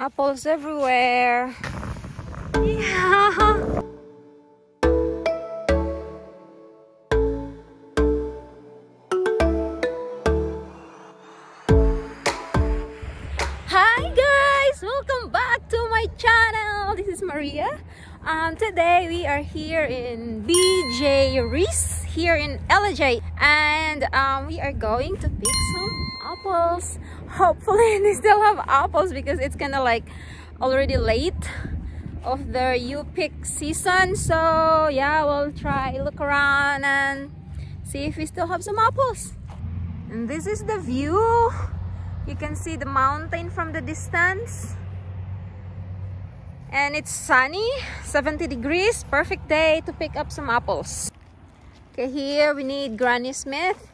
Apples everywhere. Yeah. Hi guys! Welcome back to my channel. This is Maria. Um, today we are here in BJ Reece here in Ellijay and um, we are going to pick some apples. Hopefully they still have apples because it's kind of like already late of the you pick season. So yeah, we'll try look around and see if we still have some apples. And this is the view. You can see the mountain from the distance. And it's sunny, 70 degrees, perfect day to pick up some apples. Okay, here we need Granny Smith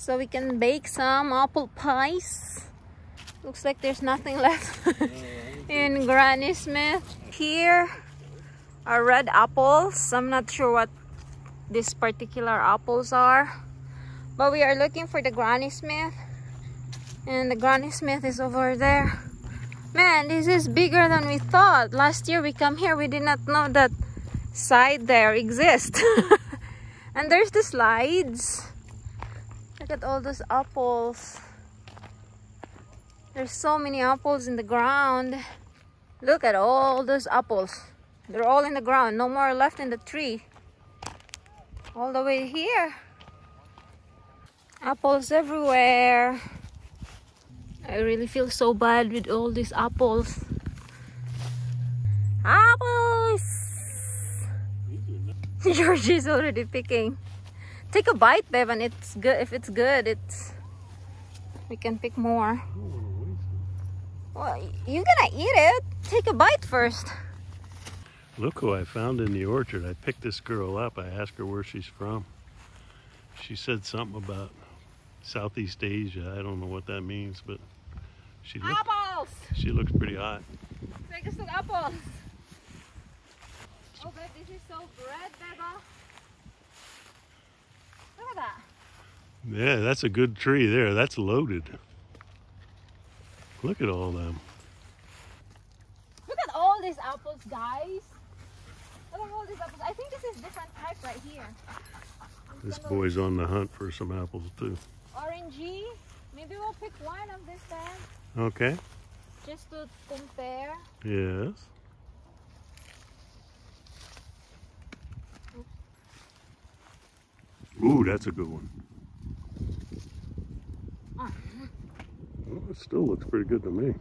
so we can bake some apple pies. Looks like there's nothing left in Granny Smith. Here are red apples. I'm not sure what these particular apples are. But we are looking for the Granny Smith. And the Granny Smith is over there. Man, this is bigger than we thought. Last year we come here, we did not know that side there exists. and there's the slides. Look at all those apples. There's so many apples in the ground. Look at all those apples. They're all in the ground. No more left in the tree. All the way here. Apples everywhere. I really feel so bad with all these apples. Apples! Georgie is already picking. Take a bite, Bevan. It's good. If it's good, it's we can pick more. Well, you're gonna eat it. Take a bite first. Look who I found in the orchard. I picked this girl up. I asked her where she's from. She said something about Southeast Asia. I don't know what that means, but she look, Apples! she looks pretty hot. Take us to apples. Oh, babe, this is so red, Beba. That. Yeah, that's a good tree there. That's loaded. Look at all them. Look at all these apples, guys. Look at all these apples. I think this is different type right here. This boy's on the hunt for some apples too. Orangey. Maybe we'll pick one of this then, Okay. just to compare. Yes. Ooh, that's a good one. Well, it still looks pretty good to me.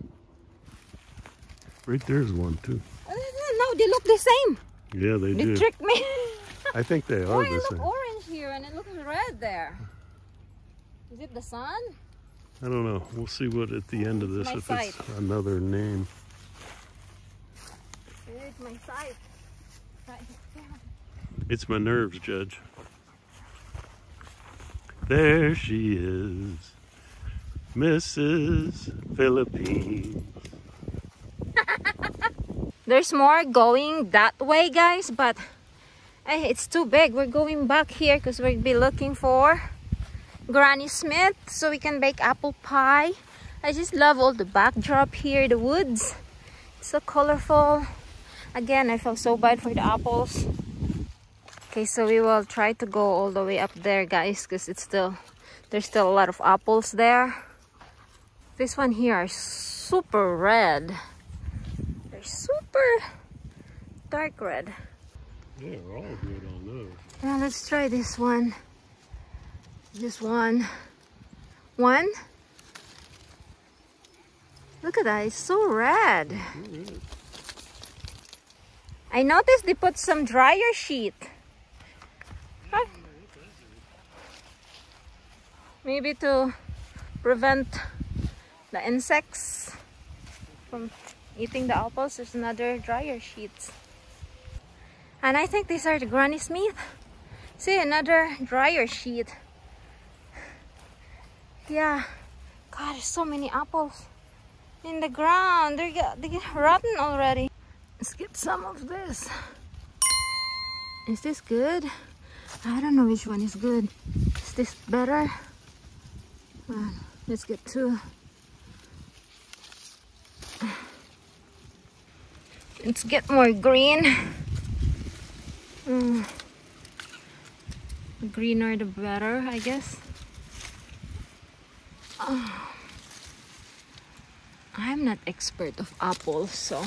Right there's one too. Uh, No, they look the same. Yeah, they They do. tricked me. I think they are Why the it look same. orange here and it looks red there? Is it the sun? I don't know. We'll see what at the end of this My if sight. it's another name. It's my sight. Right. It's my nerves, Judge. There she is, Mrs. Philippines. There's more going that way, guys, but eh, it's too big. We're going back here because we'll be looking for Granny Smith so we can bake apple pie. I just love all the backdrop here, the woods. It's so colorful. Again, I feel so bad for the apples. Okay, so we will try to go all the way up there, guys, because it's still there's still a lot of apples there. This one here are super red. They're super dark red. Yeah, they're all good on those. Now let's try this one. this one. One. Look at that, it's so red. I noticed they put some dryer sheet. Maybe to prevent the insects from eating the apples, there's another dryer sheet. And I think these are the Granny Smith. See, another dryer sheet. Yeah. God, there's so many apples in the ground. They're, they rotten already. Let's get some of this. Is this good? I don't know which one is good. Is this better? Well, let's get two. Let's get more green. Mm. The greener the better, I guess. Oh. I'm not expert of apples, so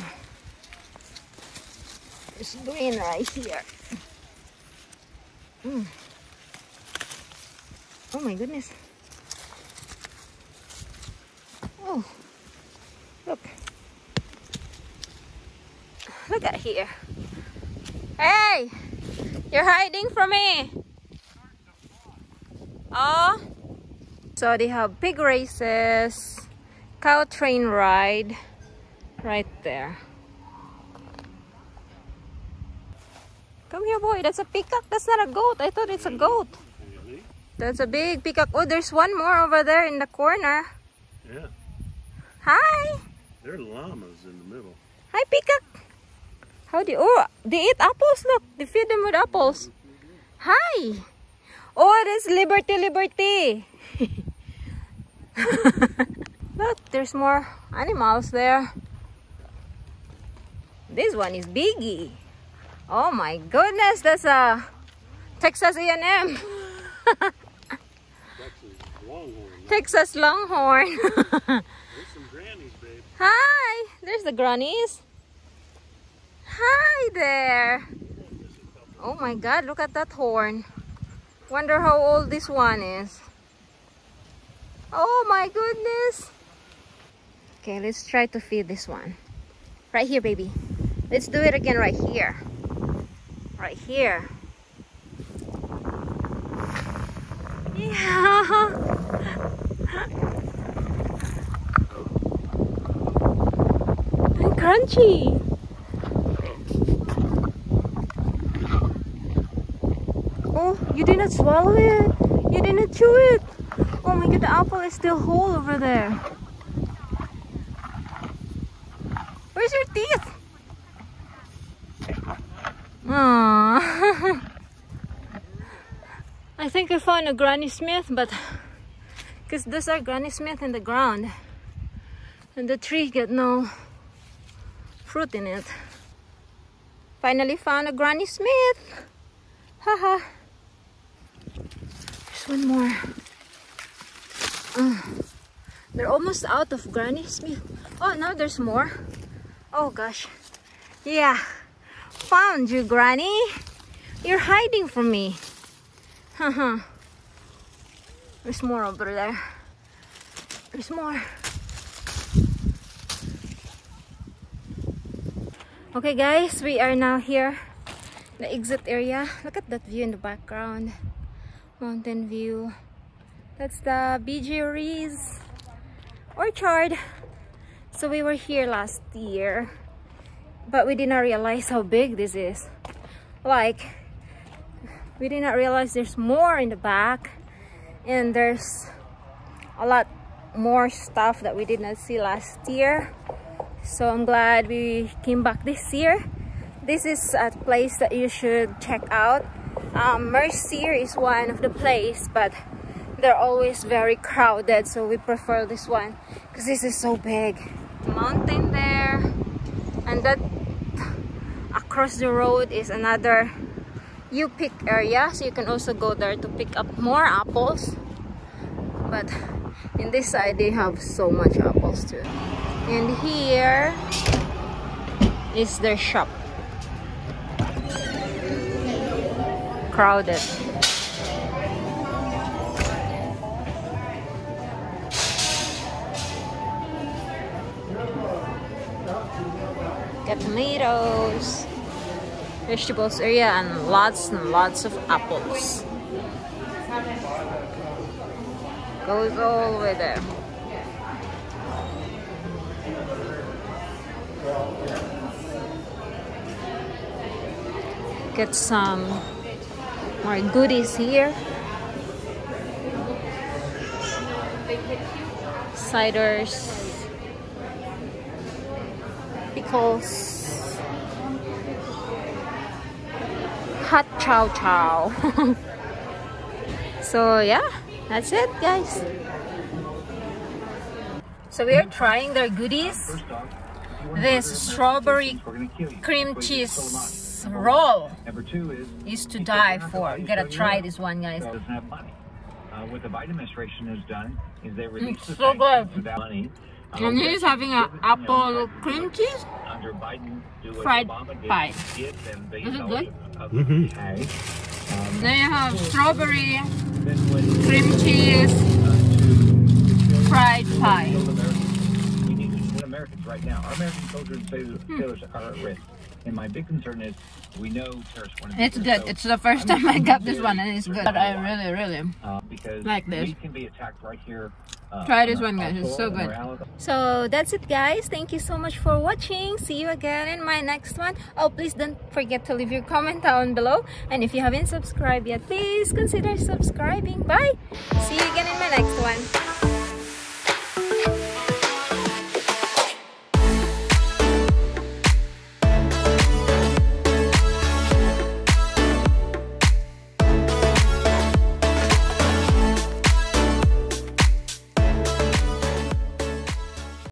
it's green right here. Mm. Oh my goodness. Oh, look. Look at here. Hey, you're hiding from me. Oh, so they have big races, cow train ride right there. Come here, boy. That's a peacock. That's not a goat. I thought it's a goat. Really? That's a big peacock. Oh, there's one more over there in the corner. Yeah. Hi. There are llamas in the middle. Hi, peacock. How do you... Oh, they eat apples. Look, they feed them with apples. Hi. Oh, there's Liberty, Liberty. Look, there's more animals there. This one is Biggie. Oh my goodness, that's a Texas A&M. Longhorn. Texas Longhorn. There's some grannies, babe. Hi, there's the grannies. Hi there. Oh my god, look at that horn. Wonder how old this one is. Oh my goodness. Okay, let's try to feed this one. Right here, baby. Let's do it again right here. Right here. Yeah. And crunchy. You didn't swallow it. You didn't chew it. Oh my god, the apple is still whole over there. Where's your teeth? I think I found a Granny Smith, but because those are Granny Smith in the ground, and the tree get no fruit in it. Finally found a Granny Smith. Haha. There's one more. Uh, they're almost out of Granny Smith. Oh, now there's more. Oh gosh. Yeah. Found you, Granny. You're hiding from me. Haha. There's more over there. There's more. Okay guys, we are now here. The exit area. Look at that view in the background. Mountain view. That's the BJ Reece orchard. So we were here last year. But we did not realize how big this is. Like, we did not realize there's more in the back. And there's a lot more stuff that we did not see last year. So I'm glad we came back this year. This is a place that you should check out. Um, Mercier is one of the place, but they're always very crowded. So we prefer this one because this is so big. Mountain there, and that across the road is another you pick area. So you can also go there to pick up more apples. But in this side they have so much apples too and here is their shop crowded got tomatoes vegetables area and lots and lots of apples. Goes all the way there. Get some more goodies here. Ciders. Pickles. Hot chow chow. So yeah that's it guys. So we are trying their goodies. This strawberry cream cheese roll Number two is is to die for. You gotta try this one, guys. doesn't have money. Uh, what the Biden administration has done is they released the Mm, so good. without money. Uh, And he's having an give it, you know, apple cream cheese. Under Biden, do what Fried Obama did, pie. give them the Is it intelligence of Mhm. the. Um, Then you have strawberry cream cheese fried pie. shield Americans, we need to shield Americans right now. Our American soldiers and sailors Hmm. sailors are at risk. And my big concern is we know terrorists want to It's good. It's the first time I got this one and it's good. But I really, really uh, because like this. we can be attacked right here. Uh, Try this on one, guys. It's so good. So that's it guys. Thank you so much for watching. See you again in my next one. Oh, please don't forget to leave your comment down below. And if you haven't subscribed yet, please consider subscribing. Bye. See you again in my next one.